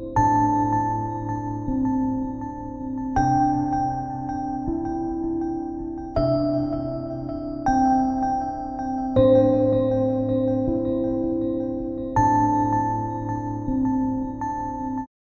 you